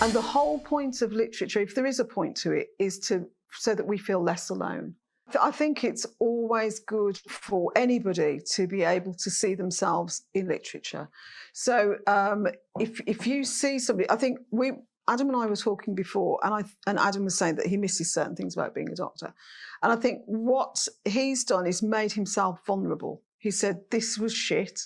And the whole point of literature, if there is a point to it, is to so that we feel less alone. I think it's always good for anybody to be able to see themselves in literature. So um, if if you see somebody, I think we Adam and I were talking before, and I and Adam was saying that he misses certain things about being a doctor, and I think what he's done is made himself vulnerable. He said, "This was shit.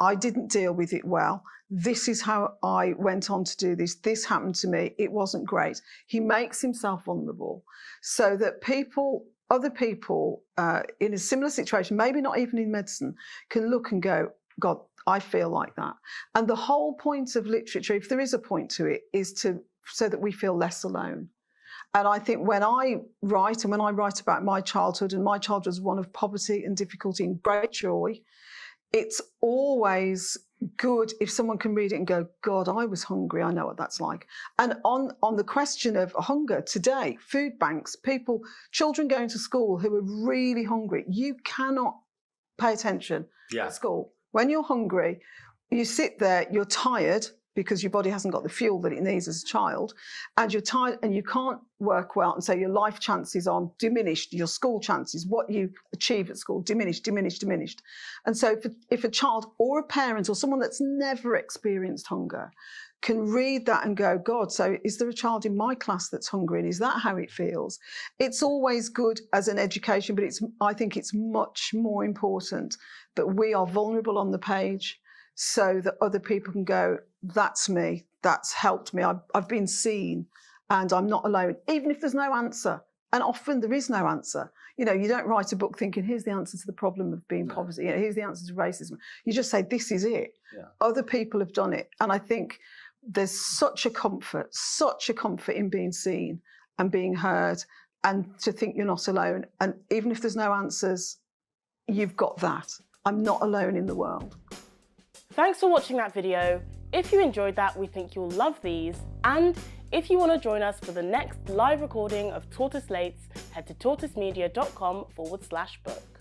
I didn't deal with it well. This is how I went on to do this. This happened to me. It wasn't great." He makes himself vulnerable so that people other people uh, in a similar situation, maybe not even in medicine, can look and go, God, I feel like that. And the whole point of literature, if there is a point to it, is to so that we feel less alone. And I think when I write and when I write about my childhood, and my childhood was one of poverty and difficulty and great joy, it's always good if someone can read it and go, God, I was hungry. I know what that's like. And on, on the question of hunger today, food banks, people, children going to school who are really hungry, you cannot pay attention Yeah. at school. When you're hungry, you sit there, you're tired because your body hasn't got the fuel that it needs as a child, and you're tired and you can't work well, and so your life chances are diminished, your school chances, what you achieve at school, diminished, diminished, diminished. And so if, if a child or a parent or someone that's never experienced hunger can read that and go, God, so is there a child in my class that's hungry? And is that how it feels? It's always good as an education, but it's I think it's much more important that we are vulnerable on the page so that other people can go, that's me, that's helped me, I've, I've been seen and I'm not alone, even if there's no answer. And often there is no answer. You know, you don't write a book thinking, here's the answer to the problem of being No. poverty, you know, here's the answer to racism. You just say, this is it. Yeah. Other people have done it. And I think there's such a comfort, such a comfort in being seen and being heard and to think you're not alone. And even if there's no answers, you've got that. I'm not alone in the world. Thanks for watching that video. If you enjoyed that, we think you'll love these. And if you want to join us for the next live recording of Tortoise Lates, head to tortoisemedia.com forward slash book.